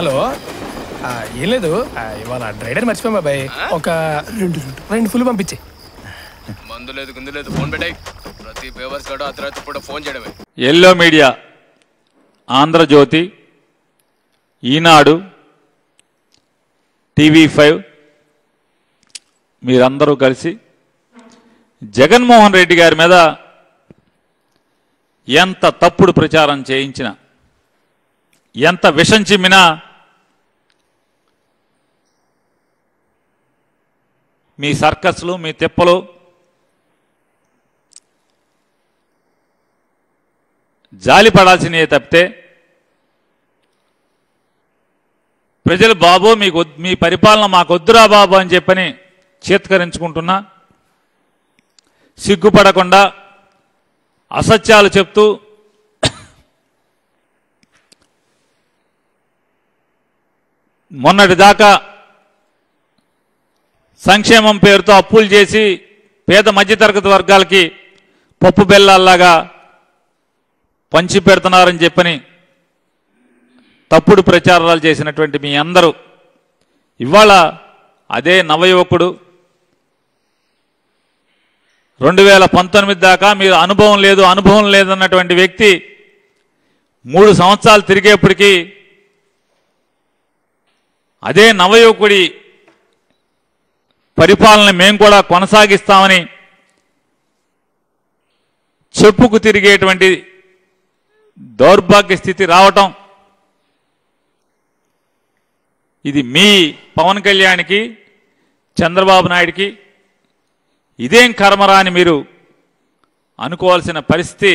Hello. ఆ, ఏం లేదు. ఆ, ఇవాళ డ్రైడర్ మర్చిపోయాం బాబాయ్. ఒక రెండు రెండు. రెండు ఫుల్ పంపించే. మందు లేదు గుందు లేదు. ఫోన్ పెట్టాయి. ప్రతి పేవర్స్ గడు అర్ధరాత్రి పూట ఫోన్ చేయడమే. Yellow media Andhra Jyothi Eenadu TV five మీరందరూ కలిసి జగన్మోహన్ రెడ్డి గారి మీద ఎంత తప్పుడు ప్రచారం చేయించిన ఎంత విషం చిమ్మినా మీ సర్కస్లు మీ తిప్పలు. జాలి పడాల్సినవి తప్పితే ప్రజలు బాబు మీకు మీ పరిపాలన మాకొద్దురా బాబు అని చెప్పని చేత్కరించుకుంటున్నా. సిగ్గుపడకుండా అసత్యాలు చెప్తూ మొన్నటిదాకా సంక్షేమం పేరుతో అప్పులు చేసి పేద మధ్యతరగతి వర్గాలకి పప్పు బెల్లాల్లాగా పంచి పెడుతున్నారని చెప్పని తప్పుడు ప్రచారాలు చేసినటువంటి మీ అందరూ ఇవాళ అదే నవయువకుడు రెండు వేల పంతొమ్మిది దాకా మీరు అనుభవం లేదు అనుభవం లేదన్నటువంటి వ్యక్తి మూడు సంవత్సరాలు తిరిగేప్పటికీ అదే నవయువకుడి పరిపాలన మేము కూడా కొనసాగిస్తామని చెప్పుకు తిరిగేటువంటి దౌర్భాగ్య స్థితి రావటం ఇది మీ పవన్ కళ్యాణ్కి చంద్రబాబు నాయుడికి ఇదేం కర్మరా అని మీరు అనుకోవాల్సిన పరిస్థితి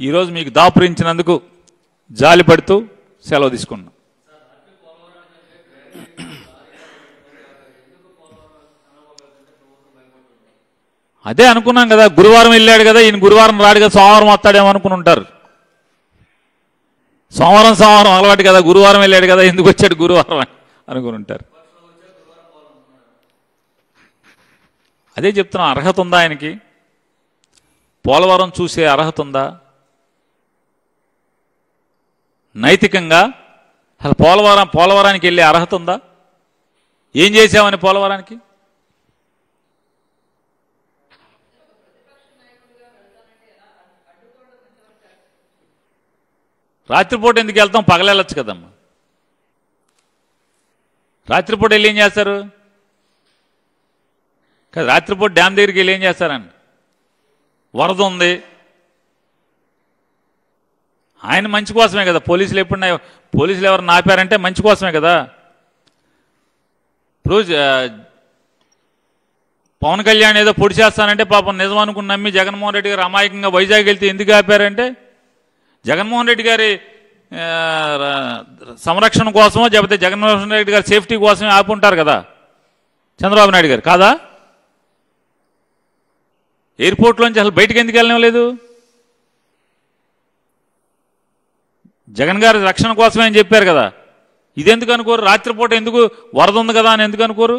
ఈరోజు మీకు దాపురించినందుకు జాలిపడుతూ సెలవు తీసుకున్నాం అదే అనుకున్నాం కదా గురువారం వెళ్ళాడు కదా ఈయన గురువారం రాడు కదా సోమవారం వస్తాడేమో అనుకుని ఉంటారు. సోమవారం సోమవారం అలవాటు కదా గురువారం వెళ్ళాడు కదా ఎందుకు వచ్చాడు గురువారం అని అనుకుని ఉంటారు. అదే చెప్తున్నాం అర్హత ఉందా ఆయనకి? పోలవరం చూసే అర్హత ఉందా? నైతికంగా? అసలు పోలవరం పోలవరానికి వెళ్ళే అర్హత ఉందా? ఏం చేసామని పోలవరానికి? రాత్రిపూట ఎందుకు వెళ్తాం? పగలెళ్ళచ్చు కదమ్మా. రాత్రిపూట వెళ్ళి ఏం చేస్తారు? కదా రాత్రిపూట డ్యామ్ దగ్గరికి వెళ్ళి ఏం చేస్తారండి? వరద ఉంది. ఆయన మంచి కోసమే కదా. పోలీసులు ఎప్పుడు పోలీసులు ఎవరు నాపారంటే మంచి కోసమే కదా. ఇప్పుడు పవన్ కళ్యాణ్ ఏదో పొడి చేస్తానంటే పాపం నిజం అనుకుని నమ్మి జగన్మోహన్ రెడ్డి గారు అమాయకంగా వైజాగ్ వెళ్తే ఎందుకు ఆపారంటే జగన్మోహన్ రెడ్డి గారి సంరక్షణ కోసమో లేకపోతే జగన్మోహన్ రెడ్డి గారి సేఫ్టీ కోసమే ఆపుంటారు కదా చంద్రబాబు నాయుడు గారు. కాదా? ఎయిర్పోర్ట్లోంచి అసలు బయటకు ఎందుకు వెళ్ళడం లేదు? జగన్ గారి రక్షణ కోసమే అని చెప్పారు కదా. ఇదెందుకు అనుకోరు? రాత్రిపూట ఎందుకు వరద ఉంది కదా అని ఎందుకు అనుకోరు?